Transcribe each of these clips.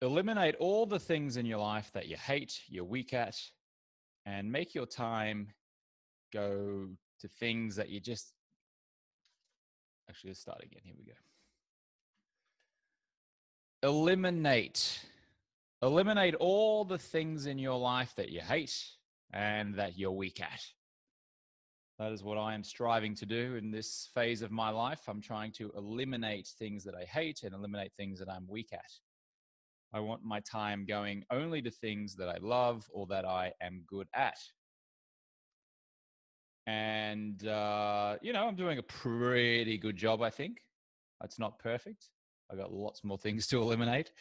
Eliminate all the things in your life that you hate, you're weak at, and make your time go to things that you just. Actually, let's start again. Here we go. Eliminate. Eliminate all the things in your life that you hate and that you're weak at. That is what I am striving to do in this phase of my life. I'm trying to eliminate things that I hate and eliminate things that I'm weak at. I want my time going only to things that I love or that I am good at. And, uh, you know, I'm doing a pretty good job, I think. It's not perfect. I've got lots more things to eliminate.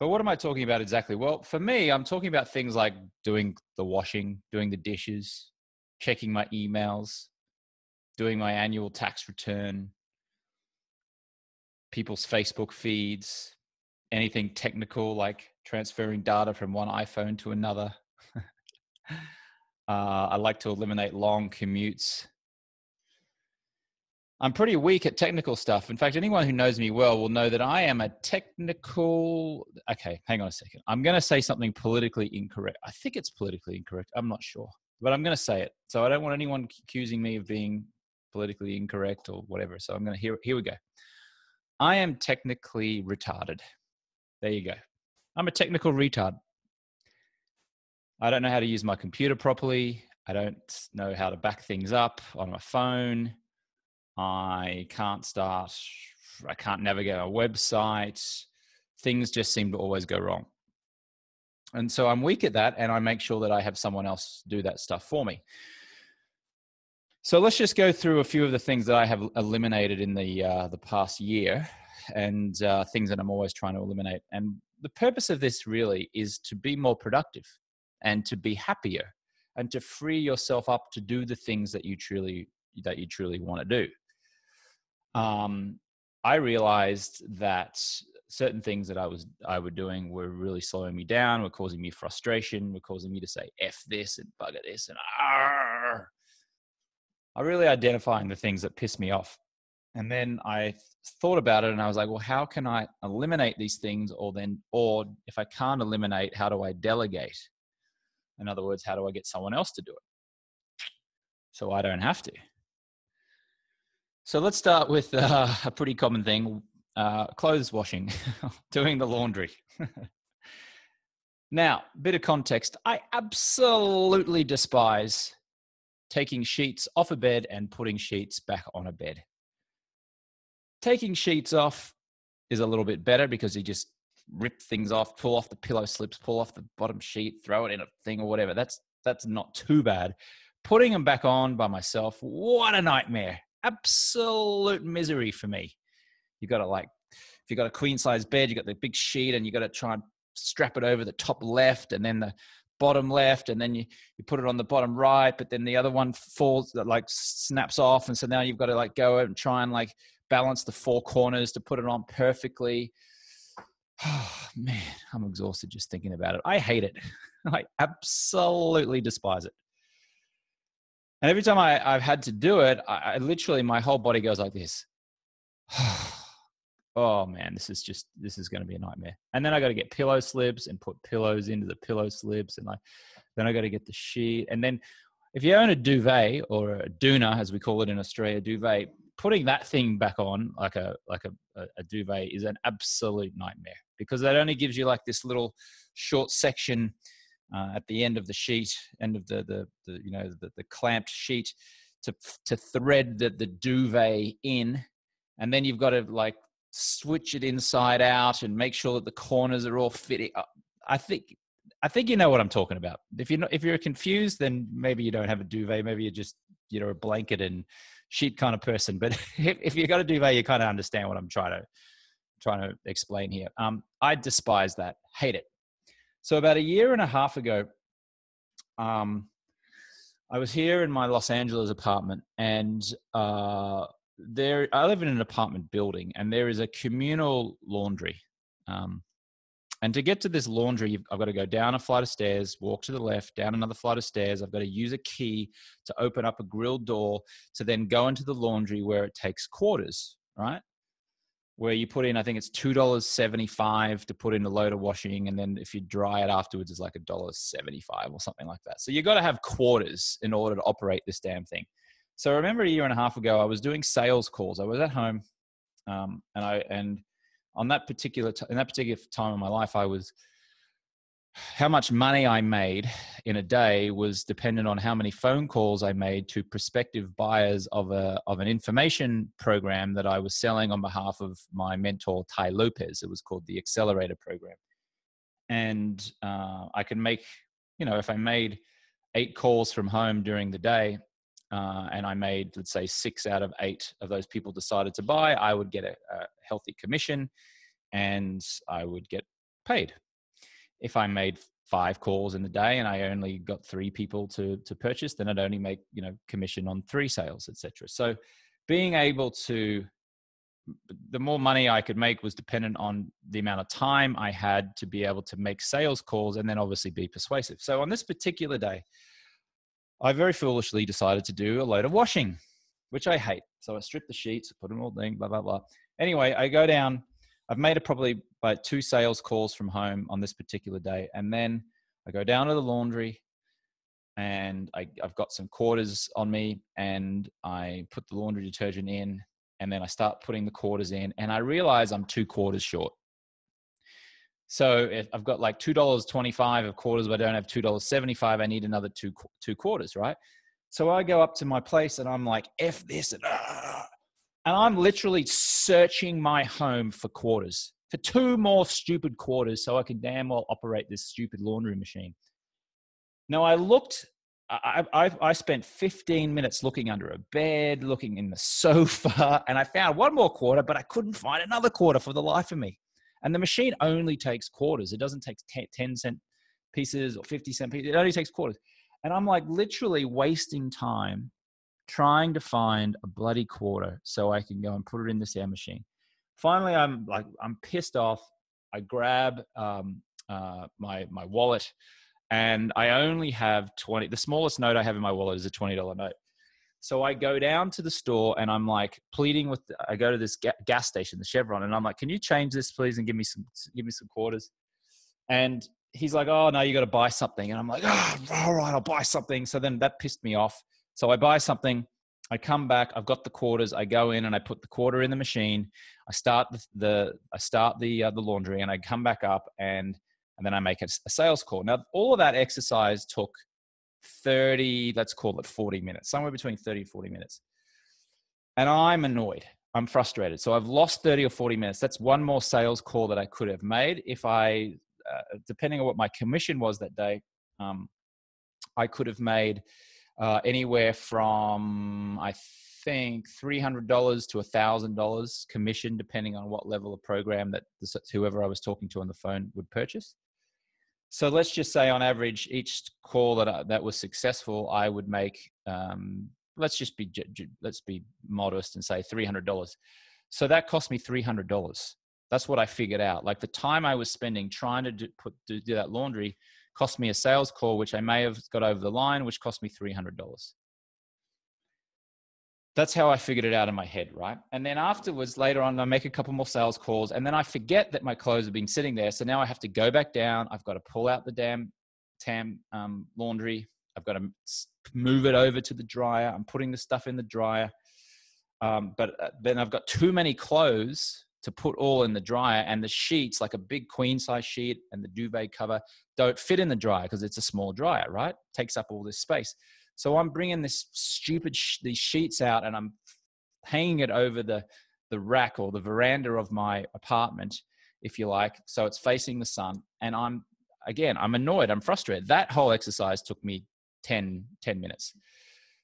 But what am I talking about exactly? Well, for me, I'm talking about things like doing the washing, doing the dishes, checking my emails, doing my annual tax return, people's Facebook feeds, anything technical like transferring data from one iPhone to another. uh, I like to eliminate long commutes. I'm pretty weak at technical stuff. In fact, anyone who knows me well will know that I am a technical. Okay, hang on a second. I'm going to say something politically incorrect. I think it's politically incorrect. I'm not sure, but I'm going to say it. So I don't want anyone accusing me of being politically incorrect or whatever. So I'm going to here. Here we go. I am technically retarded. There you go. I'm a technical retard. I don't know how to use my computer properly. I don't know how to back things up on my phone. I can't start, I can't navigate a website. Things just seem to always go wrong. And so I'm weak at that, and I make sure that I have someone else do that stuff for me. So let's just go through a few of the things that I have eliminated in the uh, the past year and uh, things that I'm always trying to eliminate. And the purpose of this really is to be more productive and to be happier and to free yourself up to do the things that you truly that you truly want to do. Um, I realized that certain things that I was I were doing were really slowing me down, were causing me frustration, were causing me to say "f this" and "bugger this" and "arr." I really identifying the things that piss me off and then I thought about it and I was like, well, how can I eliminate these things? Or then, or if I can't eliminate, how do I delegate? In other words, how do I get someone else to do it? So I don't have to. So let's start with uh, a pretty common thing uh, clothes washing, doing the laundry. now, bit of context I absolutely despise taking sheets off a bed and putting sheets back on a bed. Taking sheets off is a little bit better because you just rip things off, pull off the pillow slips, pull off the bottom sheet, throw it in a thing or whatever. That's that's not too bad. Putting them back on by myself, what a nightmare. Absolute misery for me. You got to like if you got a queen size bed, you got the big sheet and you got to try and strap it over the top left and then the bottom left and then you, you put it on the bottom right but then the other one falls like snaps off and so now you've got to like go and try and like balance the four corners to put it on perfectly. Oh, man, I'm exhausted just thinking about it. I hate it. I absolutely despise it. And every time I, have had to do it, I, I literally, my whole body goes like this. oh man, this is just, this is going to be a nightmare. And then I got to get pillow slips and put pillows into the pillow slips. And like, then I got to get the sheet. And then if you own a duvet or a doona, as we call it in Australia, duvet, putting that thing back on like a like a, a, duvet is an absolute nightmare because that only gives you like this little short section uh, at the end of the sheet, end of the the, the you know the, the clamped sheet to to thread the, the duvet in, and then you've got to like switch it inside out and make sure that the corners are all fitting. Uh, I think I think you know what I'm talking about. If you're not, if you're confused, then maybe you don't have a duvet. Maybe you're just you know a blanket and sheet kind of person. But if, if you've got a duvet, you kind of understand what I'm trying to trying to explain here. Um, I despise that, hate it. So about a year and a half ago, um, I was here in my Los Angeles apartment, and uh, there I live in an apartment building, and there is a communal laundry. Um, and to get to this laundry, I've got to go down a flight of stairs, walk to the left, down another flight of stairs. I've got to use a key to open up a grill door to then go into the laundry where it takes quarters, right? where you put in, I think it's two dollars seventy-five to put in a load of washing, and then if you dry it afterwards, it's like a dollar seventy-five or something like that. So you've got to have quarters in order to operate this damn thing. So I remember a year and a half ago, I was doing sales calls. I was at home, um, and I and on that particular t- in that particular time of my life, I was how much money I made in a day was dependent on how many phone calls I made to prospective buyers of a of an information program that I was selling on behalf of my mentor Tai Lopez. It was called the Accelerator Program, and uh, I could make you know if I made eight calls from home during the day. Uh, and I made, let's say, six out of eight of those people decided to buy. I would get a, a healthy commission, and I would get paid if I made five calls in the day and I only got three people to to purchase, then I'd only make you know commission on three sales, etc. So being able to the more money I could make was dependent on the amount of time I had to be able to make sales calls and then obviously be persuasive. So on this particular day, I very foolishly decided to do a load of washing, which I hate. So I stripped the sheets, put them all in, blah blah blah. Anyway, I go down I've made it probably by two sales calls from home on this particular day. And then I go down to the laundry and I, have got some quarters on me and I put the laundry detergent in and then I start putting the quarters in and I realize I'm two quarters short. So if I've got like $2.25 of quarters, but I don't have $2.75, I need another two, two quarters, right? So I go up to my place and I'm like, F this and ah, and I'm literally searching my home for quarters, for two more stupid quarters so I can damn well operate this stupid laundry machine. Now, I looked, I, I, I spent 15 minutes looking under a bed, looking in the sofa, and I found one more quarter, but I couldn't find another quarter for the life of me. And the machine only takes quarters, it doesn't take 10 cent pieces or 50 cent pieces, it only takes quarters. And I'm like literally wasting time trying to find a bloody quarter so I can go and put it in the sound machine. Finally, I'm like, I'm pissed off. I grab um, uh, my my wallet, and I only have twenty. The smallest note I have in my wallet is a twenty dollar note. So I go down to the store and I'm like pleading with. I go to this ga- gas station, the Chevron, and I'm like, "Can you change this, please, and give me some give me some quarters?" And he's like, "Oh no, you got to buy something." And I'm like, "Oh, all right, I'll buy something." So then that pissed me off. So I buy something. I come back. I've got the quarters. I go in and I put the quarter in the machine. I start the, the I start the uh, the laundry and I come back up and and then I make a, a sales call. Now all of that exercise took 30, let's call it 40 minutes, somewhere between 30 and 40 minutes. And I'm annoyed. I'm frustrated. So I've lost 30 or 40 minutes. That's one more sales call that I could have made if I, uh, depending on what my commission was that day, um, I could have made uh, anywhere from I think three hundred dollars to a thousand dollars commission, depending on what level of program that this, whoever I was talking to on the phone would purchase. So let's just say, on average, each call that I, that was successful, I would make. Um, let's just be let's be modest and say three hundred dollars. So that cost me three hundred dollars. That's what I figured out. Like the time I was spending trying to do, put do that laundry cost me a sales call, which I may have got over the line, which cost me $300. That's how I figured it out in my head, right? And then afterwards, later on, I make a couple more sales calls, and then I forget that my clothes have been sitting there. So now I have to go back down. I've got to pull out the damn tam um, laundry. I've got to move it over to the dryer. I'm putting the stuff in the dryer. Um, but uh, then I've got too many clothes to put all in the dryer and the sheets like a big queen size sheet and the duvet cover don't fit in the dryer because it's a small dryer right takes up all this space so i'm bringing this stupid sh- these sheets out and i'm hanging it over the the rack or the veranda of my apartment if you like so it's facing the sun. And i'm again i'm annoyed. I'm frustrated. That whole exercise took me 10 10 minutes.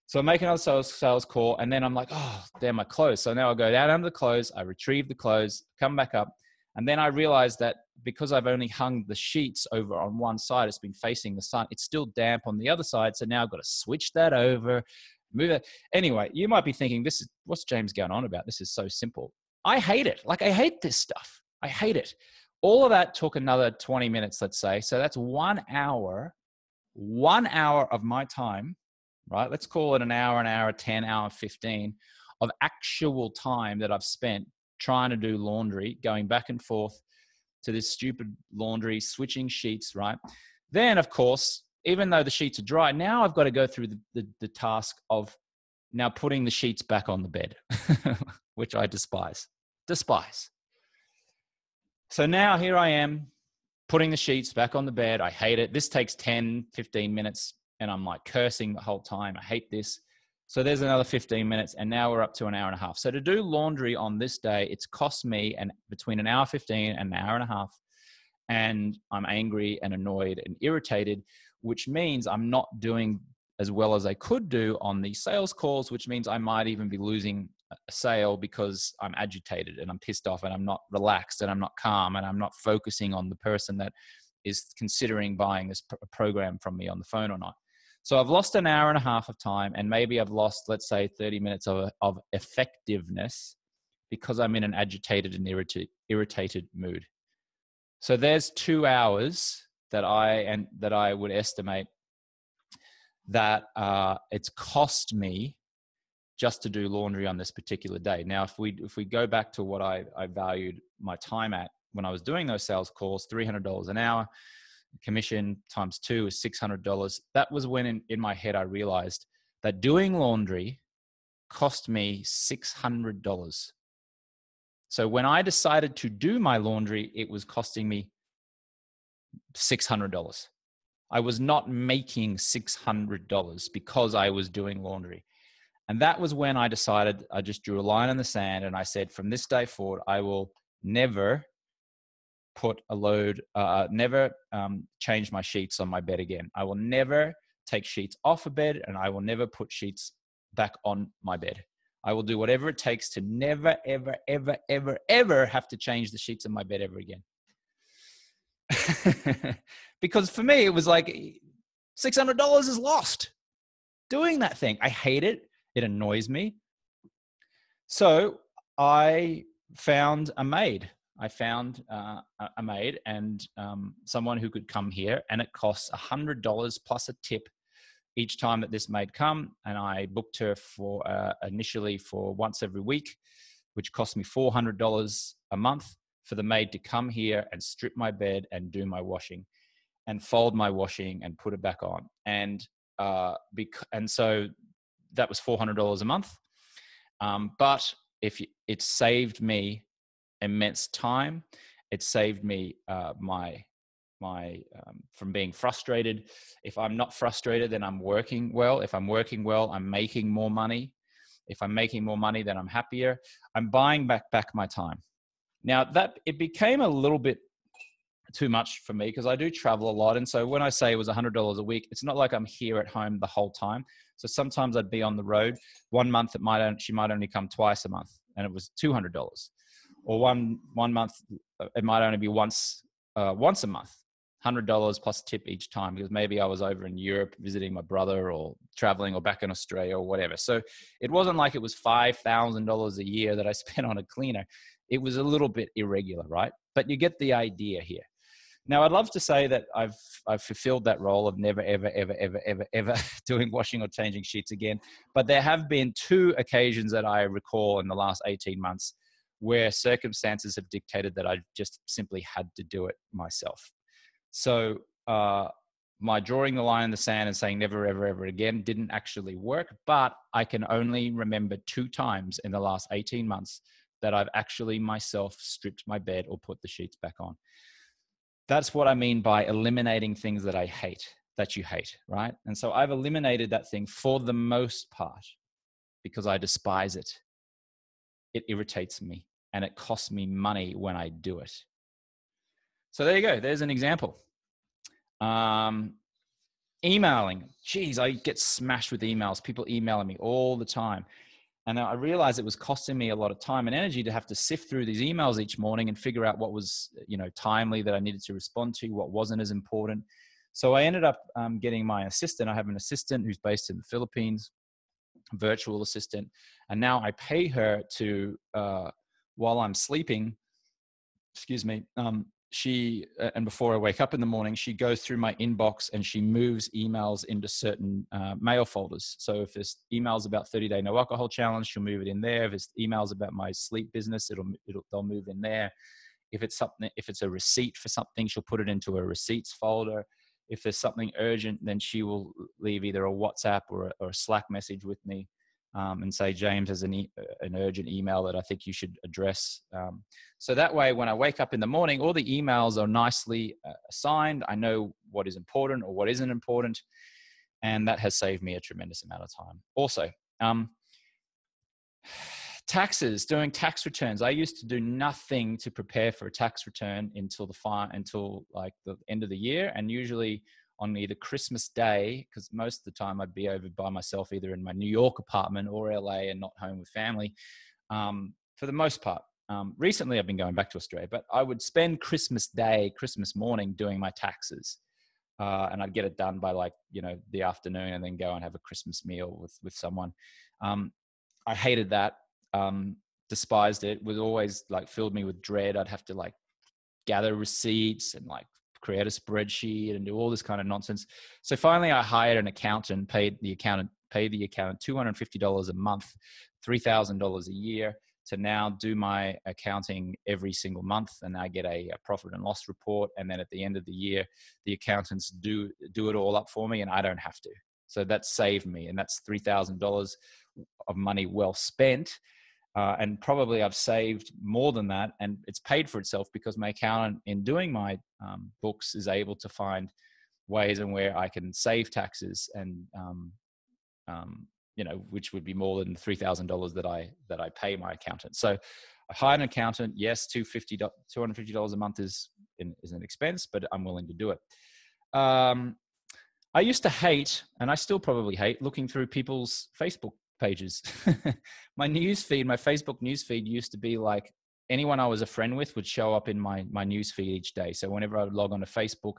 So I make another sales, sales call, and then I'm like, oh, they're my clothes. So now I go down under the clothes, I retrieve the clothes, come back up, and then I realized that because I've only hung the sheets over on one side, it's been facing the sun, it's still damp on the other side. So now I've got to switch that over, move it. Anyway, you might be thinking, this is what's James going on about? This is so simple. I hate it. Like, I hate this stuff. I hate it. All of that took another 20 minutes, let's say. So that's one hour, one hour of my time right? Let's call it an hour, an hour, 10, hour, 15 of actual time that I've spent trying to do laundry, going back and forth to this stupid laundry, switching sheets, right? Then, of course, even though the sheets are dry, now I've got to go through the, the, the task of now putting the sheets back on the bed, which I despise. Despise. So now here I am putting the sheets back on the bed. I hate it. This takes 10, 15 minutes, and I'm like cursing the whole time. I hate this. So there's another 15 minutes, and now we're up to an hour and a half. So to do laundry on this day, it's cost me an, between an hour 15 and an hour and a half. And I'm angry and annoyed and irritated, which means I'm not doing as well as I could do on the sales calls, which means I might even be losing a sale because I'm agitated and I'm pissed off and I'm not relaxed and I'm not calm and I'm not focusing on the person that is considering buying this program from me on the phone or not. So I've lost an hour and a half of time, and maybe I've lost, let's say, 30 minutes of, of effectiveness because I'm in an agitated and irritated, irritated mood. So there's two hours that I and that I would estimate that uh, it's cost me just to do laundry on this particular day. Now, if we if we go back to what I, I valued my time at when I was doing those sales calls, three hundred dollars an hour commission times two is $600. That was when in, in my head I realized that doing laundry cost me $600. So when I decided to do my laundry, it was costing me $600. I was not making $600 because I was doing laundry. And that was when I decided, I just drew a line in the sand and I said, from this day forward, I will never put a load, uh, never um, change my sheets on my bed again. I will never take sheets off a bed and I will never put sheets back on my bed. I will do whatever it takes to never, ever, ever, ever, ever have to change the sheets in my bed ever again. because for me, it was like $600 is lost doing that thing. I hate it. It annoys me. So I found a maid I found uh, a maid and um, someone who could come here, and it costs hundred dollars plus a tip each time that this maid come. And I booked her for uh, initially for once every week, which cost me four hundred dollars a month for the maid to come here and strip my bed and do my washing, and fold my washing and put it back on. And uh, bec- and so that was four hundred dollars a month. Um, but if it saved me immense time. It saved me uh, my my um, from being frustrated. If I'm not frustrated, then I'm working well. If I'm working well, I'm making more money. If I'm making more money, then I'm happier. I'm buying back back my time. Now that it became a little bit too much for me because I do travel a lot, and so when I say it was hundred dollars a week, it's not like I'm here at home the whole time. So sometimes I'd be on the road. One month it might she might only come twice a month, and it was two hundred dollars or one one month uh, it might only be once uh, once a month hundred dollars plus tip each time because maybe I was over in Europe visiting my brother or traveling or back in Australia or whatever. So it wasn't like it was five thousand dollars a year that I spent on a cleaner. It was a little bit irregular, right? But you get the idea here. Now I'd love to say that I've I've fulfilled that role of never ever ever ever ever ever doing washing or changing sheets again. But there have been two occasions that I recall in the last 18 months where circumstances have dictated that I just simply had to do it myself. So, uh, my drawing the line in the sand and saying never, ever, ever again didn't actually work. But I can only remember two times in the last 18 months that I've actually myself stripped my bed or put the sheets back on. That's what I mean by eliminating things that I hate, that you hate, right? And so I've eliminated that thing for the most part because I despise it. It irritates me and it costs me money when I do it. So there you go. There's an example. Um, emailing. Geez, I get smashed with emails. People emailing me all the time. And I realized it was costing me a lot of time and energy to have to sift through these emails each morning and figure out what was, you know, timely that I needed to respond to, what wasn't as important. So I ended up um, getting my assistant. I have an assistant who's based in the Philippines, virtual assistant, and now I pay her to uh, while I'm sleeping, excuse me, um, she uh, and before I wake up in the morning, she goes through my inbox and she moves emails into certain uh, mail folders. So if there's emails about 30 day no alcohol challenge, she'll move it in there. If it's emails about my sleep business, it'll, it'll they'll move in there. If it's something, if it's a receipt for something, she'll put it into a receipts folder. If there's something urgent, then she will leave either a WhatsApp or a, or a Slack message with me um, and say, James has an, e- an urgent email that I think you should address. Um, so that way, when I wake up in the morning, all the emails are nicely uh, assigned. I know what is important or what isn't important. And that has saved me a tremendous amount of time. Also, um, taxes, doing tax returns. I used to do nothing to prepare for a tax return until the until like the end of the year. And usually on either Christmas Day, because most of the time I'd be over by myself, either in my New York apartment or LA and not home with family, um, for the most part. Um, recently, I've been going back to Australia, but I would spend Christmas Day, Christmas morning doing my taxes. Uh, and I'd get it done by like, you know, the afternoon and then go and have a Christmas meal with, with someone. Um, I hated that. Um, despised it was always like filled me with dread. I'd have to like gather receipts and like create a spreadsheet and do all this kind of nonsense. So finally, I hired an accountant, paid the accountant, paid the accountant two hundred fifty dollars a month, three thousand dollars a year to now do my accounting every single month. And I get a, a, profit and loss report. And then at the end of the year the accountants do do it all up for me and I don't have to. So that saved me. And that's $3000 of money well spent uh, and probably I've saved more than that, and it's paid for itself because my accountant, in doing my um, books, is able to find ways and where I can save taxes and um, um, you know, which would be more than three thousand dollars that I that I pay my accountant. So I hired an accountant. Yes, two fifty two hundred fifty dollars a month is in, is an expense, but I'm willing to do it. Um, I used to hate, and I still probably hate, looking through people's Facebook pages. my news feed, my Facebook news feed used to be like anyone I was a friend with would show up in my my news feed each day. So whenever I would log on to Facebook,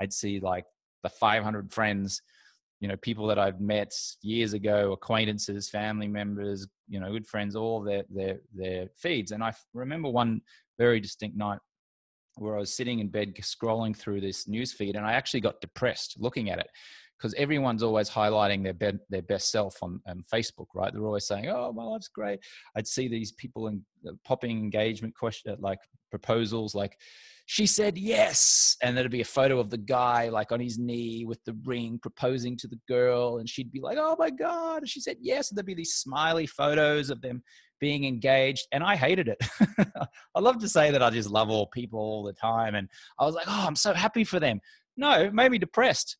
I'd see like the 500 friends, you know, people that I've met years ago, acquaintances, family members, you know, good friends, all their their their feeds. And I remember one very distinct night where I was sitting in bed scrolling through this news feed, and I actually got depressed looking at it because everyone's always highlighting their be- their best self on, on, Facebook, right? They're always saying, "Oh, my life's great." I'd see these people in uh, popping engagement question uh, like proposals, like she said yes, and there'd be a photo of the guy like on his knee with the ring proposing to the girl, and she'd be like, "Oh my god!" And she said yes, and there'd be these smiley photos of them being engaged, and I hated it. I love to say that I just love all people all the time, and I was like, "Oh, I'm so happy for them." No, it made me depressed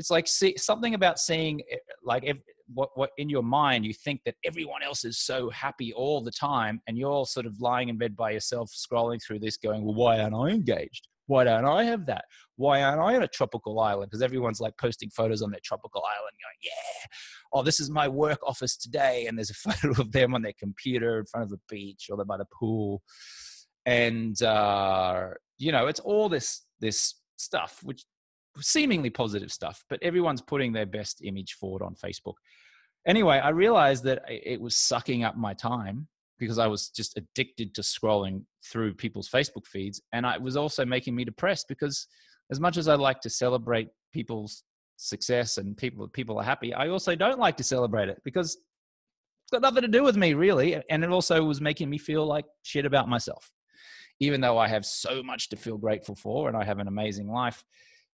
it's like see, something about seeing eh, like if, what what in your mind you think that everyone else is so happy all the time and you're sort of lying in bed by yourself scrolling through this going well why aren't i engaged? Why don't i have that? Why aren't i on a tropical island? Because everyone's like posting photos on their tropical island going yeah oh this is my work office today and there's a photo of them on their computer in front of the beach or they're by the pool. And uh you know it's all this this stuff which seemingly positive stuff, but everyone's putting their best image forward on Facebook. Anyway, I realized that it was sucking up my time because I was just addicted to scrolling through people's Facebook feeds. And it was also making me depressed because as much as I like to celebrate people's success and people people are happy, I also don't like to celebrate it because it's got nothing to do with me really. And it also was making me feel like shit about myself. Even though I have so much to feel grateful for and I have an amazing life,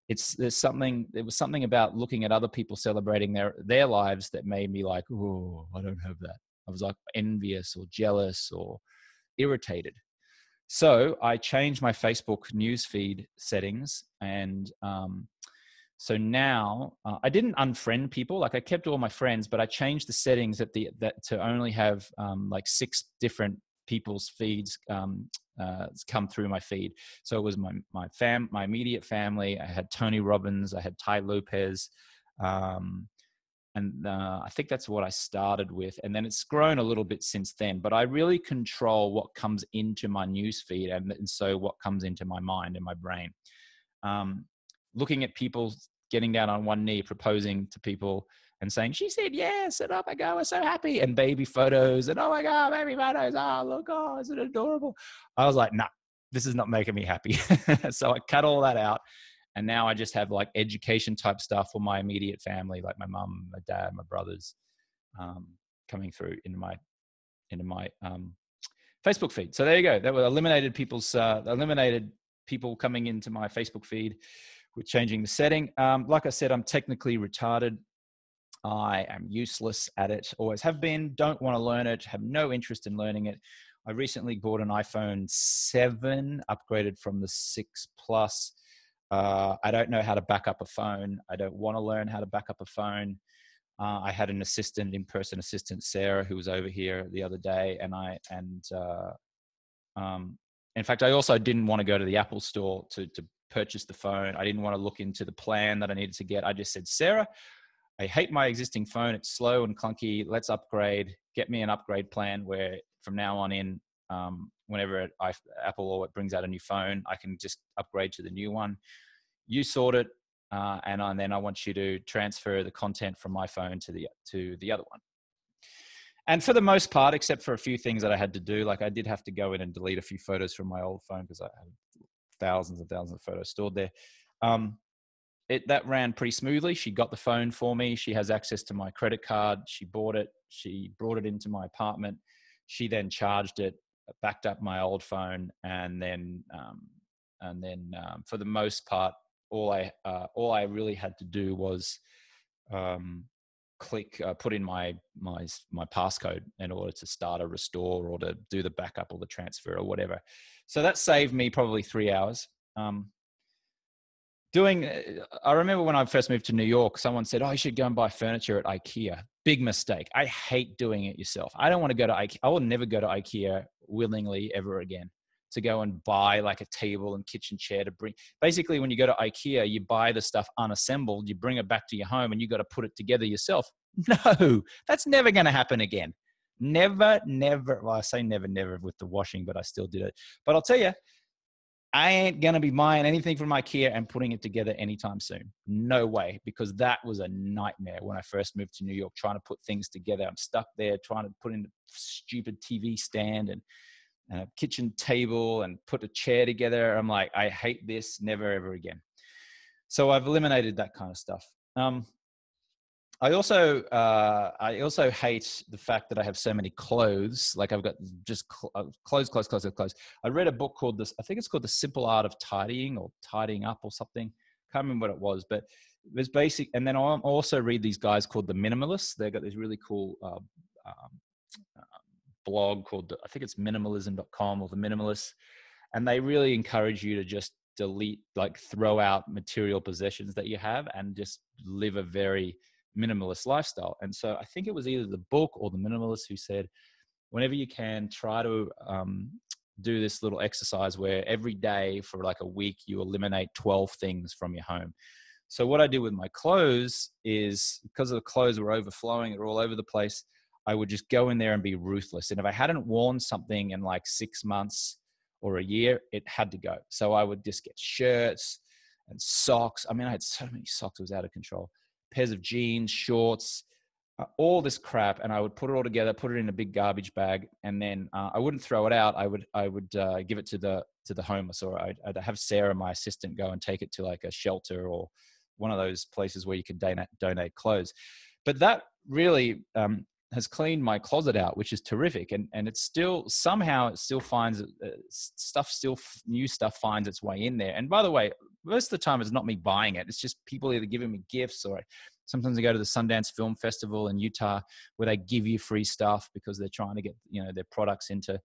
it's there's something there was something about looking at other people celebrating their their lives that made me like oh i don't have that. I was like envious or jealous or irritated. So i changed my facebook newsfeed settings and um, so now uh, i didn't unfriend people like i kept all my friends but i changed the settings at the that to only have um, like six different people's feeds um, uh, come through my feed. So it was my my fam, my immediate family. I had Tony Robbins, I had Tai Lopez, um, and uh, I think that's what I started with. And then it's grown a little bit since then. But I really control what comes into my news feed, and, and so what comes into my mind and my brain. Um, looking at people getting down on one knee, proposing to people and saying, She said yes, and oh my God, we're so happy, and baby photos, and oh my God, baby photos, oh, look, oh, isn't it adorable? I was like, Nah, this is not making me happy. so I cut all that out. And now I just have like education type stuff for my immediate family, like my mum, my dad, my brothers, um, coming through into my into my um, Facebook feed. So there you go. That was eliminated people's uh, eliminated people coming into my Facebook feed We're changing the setting. Um, like I said, I'm technically retarded. I am useless at it, always have been, don't want to learn it, have no interest in learning it. I recently bought an iPhone 7, upgraded from the 6 Plus. Uh, I don't know how to back up a phone. I don't want to learn how to back up a phone. Uh, I had an assistant, in-person assistant, Sarah, who was over here the other day, and I and uh, um, in fact, I also didn't want to go to the Apple store to to purchase the phone. I didn't want to look into the plan that I needed to get. I just said, Sarah, I hate my existing phone. It's slow and clunky. Let's upgrade. Get me an upgrade plan where from now on in, um, whenever I, Apple or it brings out a new phone, I can just upgrade to the new one. You sort it, uh, and, and then I want you to transfer the content from my phone to the to the other one. And for the most part, except for a few things that I had to do, like I did have to go in and delete a few photos from my old phone because I had thousands and thousands of photos stored there. Um, it that ran pretty smoothly. She got the phone for me. She has access to my credit card. She bought it. She brought it into my apartment. She then charged it, backed up my old phone, and then um, and then um, for the most part, all I uh, all I really had to do was um, click uh, put in my my my passcode in order to start a restore or to do the backup or the transfer or whatever. So that saved me probably three hours. Um, doing, I remember when I first moved to New York, someone said, "Oh, you should go and buy furniture at IKEA." Big mistake. I hate doing it yourself. I don't want to go to IKEA. I will never go to IKEA willingly ever again to go and buy like a table and kitchen chair to bring. Basically, when you go to IKEA, you buy the stuff unassembled, you bring it back to your home, and you got to put it together yourself. No, that's never going to happen again. Never, never. Well, I say never, never with the washing, but I still did it. But I'll tell you, I ain't gonna be buying anything from IKEA and putting it together anytime soon. No way, because that was a nightmare when I first moved to New York, trying to put things together. I'm stuck there trying to put in a stupid TV stand and and a kitchen table and put a chair together. I'm like, I hate this, never ever again. So I've eliminated that kind of stuff. Um, I also uh, I also hate the fact that I have so many clothes. Like I've got just cl- uh, clothes, clothes, clothes, clothes. I read a book called this. I think it's called The Simple Art of Tidying or Tidying Up or something. Can't remember what it was, but it was basic. And then I also read these guys called the Minimalists. They've got this really cool uh, um, blog called I think it's minimalism.com or the minimalists, and they really encourage you to just delete, like throw out material possessions that you have and just live a very minimalist lifestyle. And so I think it was either the book or the minimalist who said, whenever you can, try to um, do this little exercise where every day for like a week you eliminate 12 things from your home. So what I do with my clothes is because the clothes were overflowing, they're all over the place. I would just go in there and be ruthless. And if I hadn't worn something in like six months or a year, it had to go. So I would just get shirts and socks. I mean, I had so many socks, it was out of control. Pairs of jeans, shorts, uh, all this crap, and I would put it all together, put it in a big garbage bag, and then uh, I wouldn't throw it out. I would I would uh, give it to the to the homeless, or I'd, I'd, have Sarah, my assistant, go and take it to like a shelter or one of those places where you can donate donate clothes. But that really um, has cleaned my closet out, which is terrific. And and it's still somehow it still finds uh, stuff still new stuff finds its way in there. And by the way, most of the time it's not me buying it. It's just people either giving me gifts or sometimes I go to the Sundance Film Festival in Utah where they give you free stuff because they're trying to get you know their products into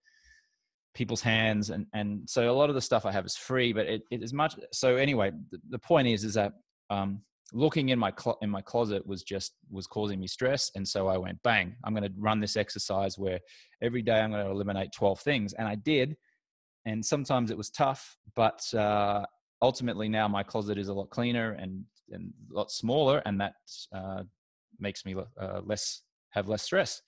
people's hands and and so a lot of the stuff I have is free but it, it is much so anyway the, the point is is that um, looking in my clo- in my closet was just was causing me stress and so i went bang i'm going to run this exercise where every day i'm going to eliminate 12 things and i did and sometimes it was tough but uh, ultimately now my closet is a lot cleaner and and a lot smaller and that uh, makes me uh, less have less stress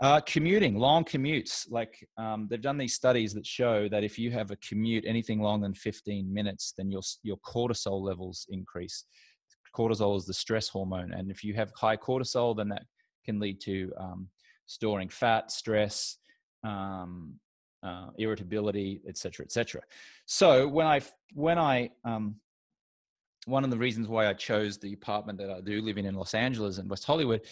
uh, commuting long commutes like um, they've done these studies that show that if you have a commute anything longer than 15 minutes then your your cortisol levels increase cortisol is the stress hormone. And if you have high cortisol, then that can lead to um, storing fat, stress, um, uh, irritability, etc., etc. So when I when I um, one of the reasons why I chose the apartment that I do live in in Los Angeles and West Hollywood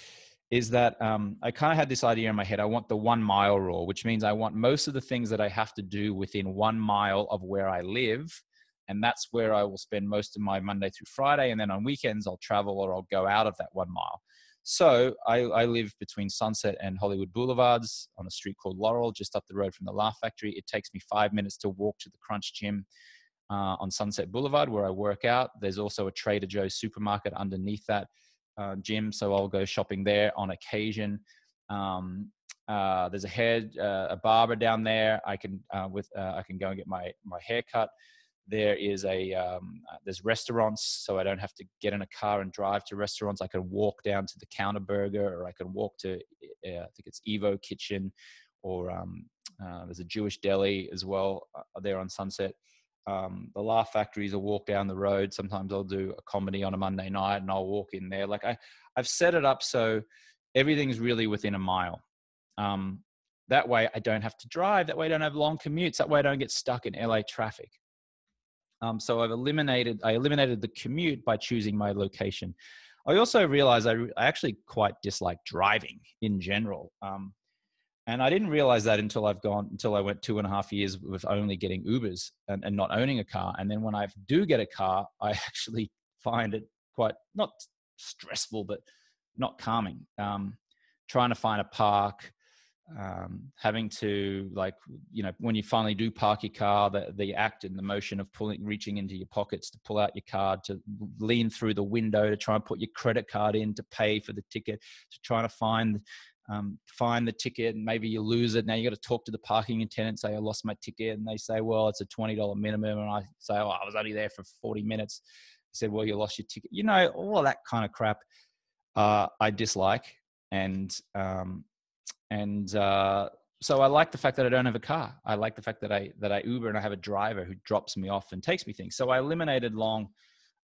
is that um, I kind of had this idea in my head. I want the one mile rule, which means I want most of the things that I have to do within one mile of where I live. And that's where I will spend most of my Monday through Friday. And then on weekends, I'll travel or I'll go out of that one mile. So I, I, live between Sunset and Hollywood Boulevards on a street called Laurel, just up the road from the Laugh Factory. It takes me five minutes to walk to the Crunch Gym uh, on Sunset Boulevard where I work out. There's also a Trader Joe's supermarket underneath that uh, gym, so I'll go shopping there on occasion. Um, uh, there's a hair, uh, a barber down there. I can uh, with uh, I can go and get my my hair cut there is a um, uh, there's restaurants so i don't have to get in a car and drive to restaurants. I can walk down to the counter burger or i can walk to uh, i think it's evo kitchen or um, uh, there's a jewish deli as well uh, there on sunset. Um, the laugh factory is a walk down the road. Sometimes i'll do a comedy on a monday night and i'll walk in there. Like i i've set it up so everything's really within a mile. Um, that way i don't have to drive that way i don't have long commutes that way i don't get stuck in la traffic um, so I've eliminated I eliminated the commute by choosing my location. I also realized I, I actually quite dislike driving in general. Um, and I didn't realize that until I've gone until I went two and a half years with only getting Ubers and, and not owning a car. And then when I do get a car, I actually find it quite not stressful, but not calming. Um, trying to find a park, um, having to like you know when you finally do park your car the, the act and the motion of pulling reaching into your pockets to pull out your card to lean through the window to try and put your credit card in to pay for the ticket to trying to find um, find the ticket and maybe you lose it. Now you got to talk to the parking attendant say i lost my ticket and they say well it's a $20 minimum and i say oh i was only there for 40 minutes. He said well you lost your ticket. You know all that kind of crap uh, i dislike and um, and uh, so I like the fact that I don't have a car. I like the fact that I that I Uber and I have a driver who drops me off and takes me things. So I eliminated long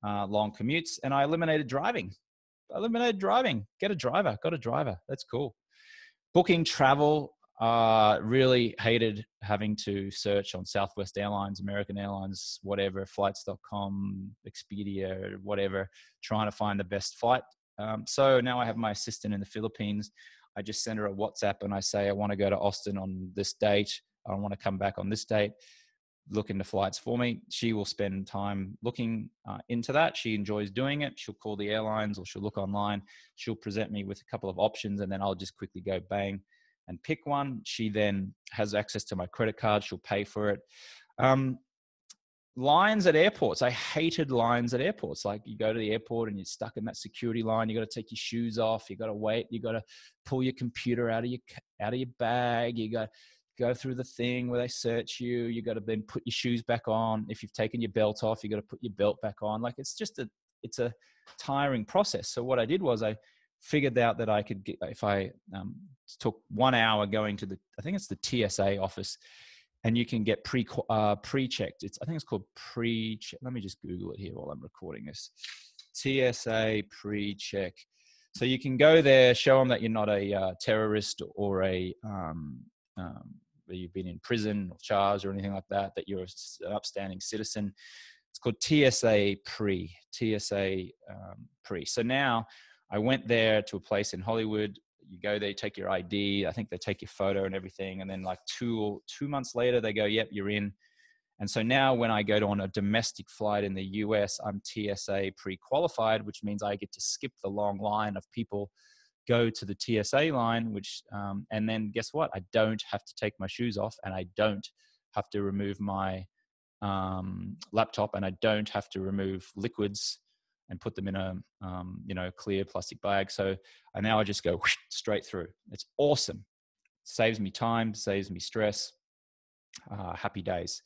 uh, long commutes and I eliminated driving. I eliminated driving. Get a driver. Got a driver. That's cool. Booking travel. Uh, really hated having to search on Southwest Airlines, American Airlines, whatever, flights.com, Expedia, whatever, trying to find the best flight. Um, so now I have my assistant in the Philippines I just send her a WhatsApp and I say, I want to go to Austin on this date. I want to come back on this date. Look into flights for me. She will spend time looking uh, into that. She enjoys doing it. She'll call the airlines or she'll look online. She'll present me with a couple of options and then I'll just quickly go bang and pick one. She then has access to my credit card. She'll pay for it. Um, lines at airports. I hated lines at airports. Like you go to the airport and you're stuck in that security line. You got to take your shoes off. You got to wait. You got to pull your computer out of your out of your bag. You got to go through the thing where they search you. You got to then put your shoes back on. If you've taken your belt off, you got to put your belt back on. Like it's just a it's a tiring process. So what I did was I figured out that I could get if I um, took one hour going to the I think it's the TSA office and you can get pre uh, pre checked. It's I think it's called pre. Check. Let me just Google it here while I'm recording this. TSA pre check. So you can go there, show them that you're not a uh, terrorist or a um, um, you've been in prison or charged or anything like that. That you're an upstanding citizen. It's called TSA pre. TSA um, pre. So now I went there to a place in Hollywood you go there, you take your ID. I think they take your photo and everything, and then like two two months later, they go, "Yep, you're in." And so now, when I go to on a domestic flight in the US, I'm TSA pre-qualified, which means I get to skip the long line of people go to the TSA line, which um, and then guess what? I don't have to take my shoes off, and I don't have to remove my um, laptop, and I don't have to remove liquids and put them in a um, you know clear plastic bag. So I now I just go whoosh, straight through. It's awesome. Saves me time, saves me stress. Uh, happy days.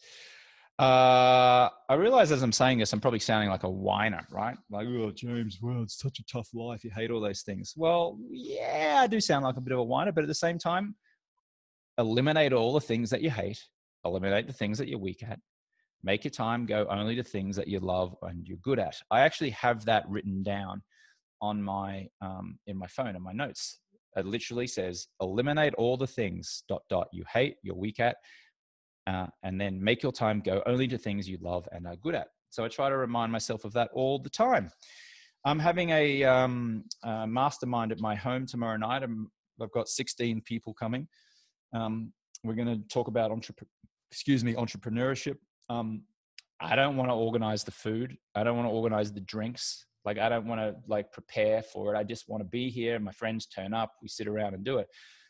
Uh, I realize as I'm saying this, I'm probably sounding like a whiner, right? Like, oh, James, well, it's such a tough life. You hate all those things. Well, yeah, I do sound like a bit of a whiner, but at the same time, eliminate all the things that you hate, eliminate the things that you're weak at, make your time go only to things that you love and you're good at i actually have that written down on my um, in my phone in my notes it literally says eliminate all the things dot dot you hate you're weak at uh, and then make your time go only to things you love and are good at. So I try to remind myself of that all the time. I'm having a, um, a mastermind at my home tomorrow night. i have got 16 people coming. Um, we're going to talk about entrep- excuse me entrepreneurship. Um, I don't want to organize the food. I don't want to organize the drinks. Like I don't want to like prepare for it. I just want to be here. My friends turn up. We sit around and do it.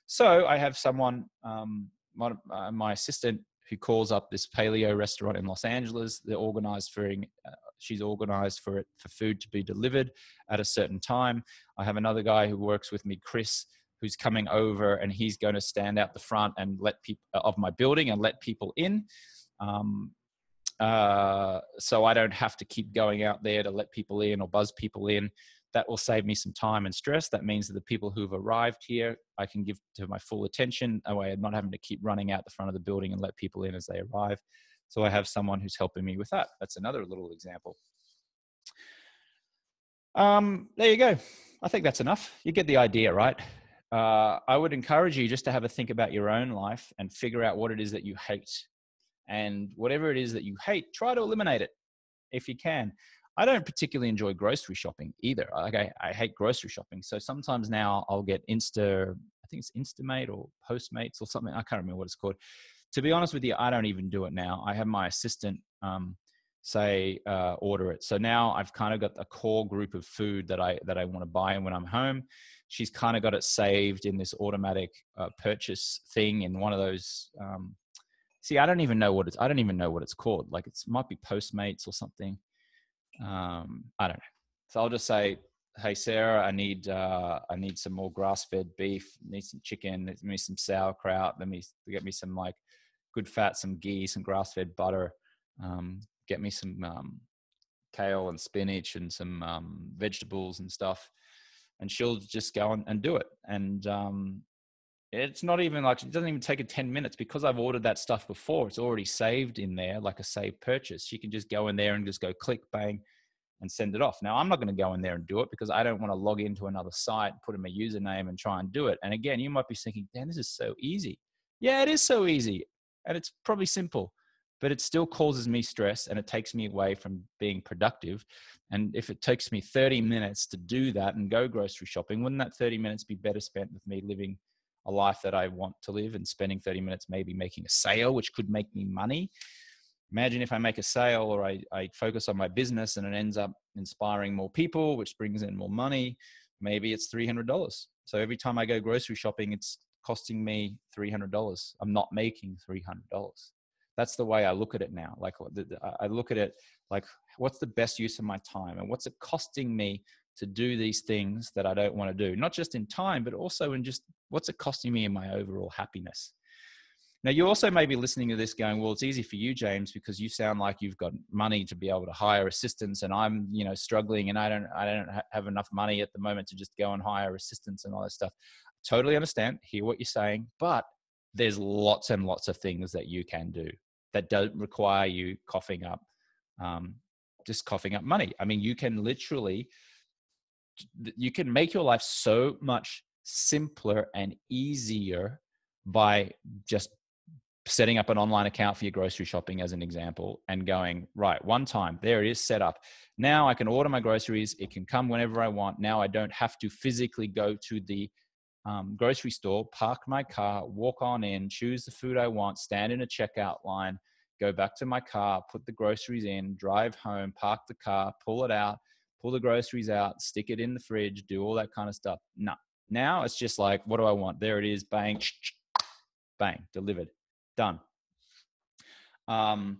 So I have someone, um, my, uh, my assistant, who calls up this paleo restaurant in Los Angeles. They're organized for uh, she's organized for it for food to be delivered at a certain time. I have another guy who works with me, Chris, who's coming over and he's going to stand out the front and let people of my building and let people in. Um, uh, so I don't have to keep going out there to let people in or buzz people in. That will save me some time and stress. That means that the people who've arrived here, I can give to my full attention. That way, I'm not having to keep running out the front of the building and let people in as they arrive. So I have someone who's helping me with that. That's another little example. Um, there you go. I think that's enough. You get the idea, right? Uh, I would encourage you just to have a think about your own life and figure out what it is that you hate. And whatever it is that you hate, try to eliminate it if you can. I don't particularly enjoy grocery shopping either. Like I, I hate grocery shopping. So sometimes now I'll get Insta, I think it's Instamate or Postmates or something. I can't remember what it's called to be honest with you, I don't even do it now. I have my assistant um, say uh, order it. So now I've kind of got a core group of food that I that I want to buy, and when I'm home, she's kind of got it saved in this automatic uh, purchase thing in one of those. Um, see, I don't even know what it's. I don't even know what it's called. Like it might be Postmates or something. Um, I don't know. So I'll just say, "Hey Sarah, I need uh, I need some more grass-fed beef. Need some chicken. Let me some sauerkraut. Let me get me some like good fat, some ghee, some grass fed butter. Um, get me some um, kale and spinach and some um, vegetables and stuff. And she'll just go and, and do it. And um, it's not even like it doesn't even take her 10 minutes because I've ordered that stuff before. It's already saved in there like a saved purchase. She can just go in there and just go click, bang, and send it off. Now, I'm not going to go in there and do it because I don't want to log into another site, put in my username and try and do it. And again, you might be thinking, Dan, this is so easy. Yeah, it is so easy and it's probably simple but it still causes me stress and it takes me away from being productive and if it takes me 30 minutes to do that and go grocery shopping wouldn't that 30 minutes be better spent with me living a life that i want to live and spending 30 minutes maybe making a sale which could make me money imagine if i make a sale or I, I focus on my business and it ends up inspiring more people which brings in more money maybe it's $300 so every time i go grocery shopping it's costing me $300. I'm not making $300. That's the way I look at it now. Like I look at it like, what's the best use of my time and what's it costing me to do these things that I don't want to do? Not just in time, but also in just what's it costing me in my overall happiness? Now, you also may be listening to this going, well, it's easy for you, James, because you sound like you've got money to be able to hire assistants, and I'm, you know, struggling, and I don't, I don't have enough money at the moment to just go and hire assistants and all that stuff totally understand, hear what you're saying, but there's lots and lots of things that you can do that don't require you coughing up, um, just coughing up money. I mean, you can literally, you can make your life so much simpler and easier by just setting up an online account for your grocery shopping as an example and going right one time there it is set up. Now i can order my groceries. It can come whenever i want. Now i don't have to physically go to the um, grocery store, park my car, walk on in, choose the food I want, stand in a checkout line, go back to my car, put the groceries in, drive home, park the car, pull it out, pull the groceries out, stick it in the fridge, do all that kind of stuff. No. Now it's just like, what do I want? There it is, bang, bang, delivered, done. Um,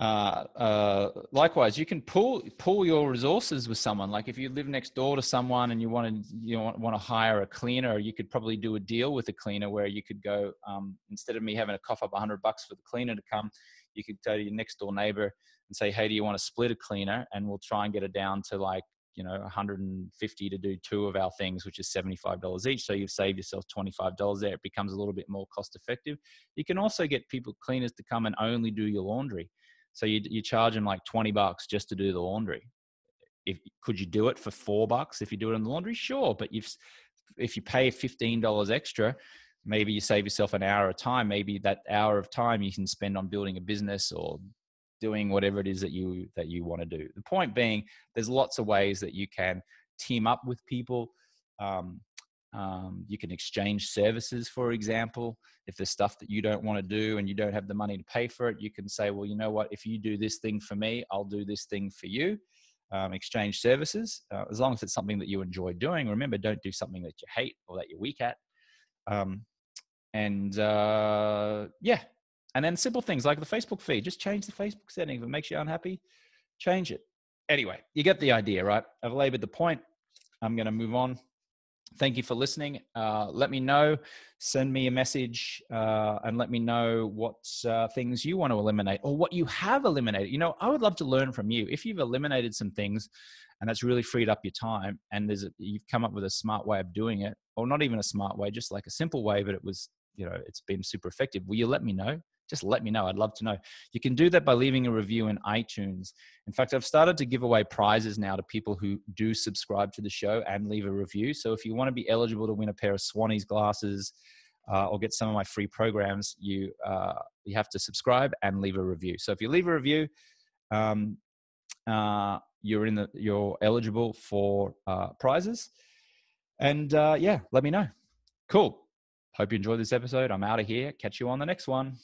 uh, uh, likewise, you can pull pull your resources with someone. Like if you live next door to someone and you want to you want, want to hire a cleaner, you could probably do a deal with a cleaner where you could go um, instead of me having to cough up hundred bucks for the cleaner to come, you could go to your next door neighbor and say, "Hey, do you want to split a cleaner?" And we'll try and get it down to like you know 150 to do two of our things which is $75 each so you've saved yourself $25 there it becomes a little bit more cost effective you can also get people cleaners to come and only do your laundry so you you charge them like twenty bucks just to do the laundry. If could you do it for four bucks if you do it in the laundry? Sure, but if if you pay fifteen dollars extra, maybe you save yourself an hour of time maybe that hour of time you can spend on building a business or doing whatever it is that you that you want to do. The point being there's lots of ways that you can team up with people. Um, um, you can exchange services for example. If there's stuff that you don't want to do and you don't have the money to pay for it you can say well you know what? If you do this thing for me i'll do this thing for you. Um, exchange services uh, as long as it's something that you enjoy doing. Remember don't do something that you hate or that you're weak at. Um, and uh, yeah and then simple things like the facebook feed just change the facebook settings if it makes you unhappy change it. Anyway you get the idea right? I've labored the point. I'm going to move on. Thank you for listening. Uh, let me know. Send me a message uh, and let me know what uh, things you want to eliminate or what you have eliminated. You know i would love to learn from you. If you've eliminated some things and that's really freed up your time and there's a, you've come up with a smart way of doing it or not even a smart way just like a simple way but it was you know it's been super effective will you let me know just let me know. I'd love to know. You can do that by leaving a review in itunes. In fact i've started to give away prizes now to people who do subscribe to the show and leave a review. So if you want to be eligible to win a pair of Swannies glasses uh, or get some of my free programs you uh, you have to subscribe and leave a review. So if you leave a review um, uh, you're in the you're eligible for uh, prizes. And uh, yeah let me know. Cool. Hope you enjoyed this episode. I'm out of here. Catch you on the next one.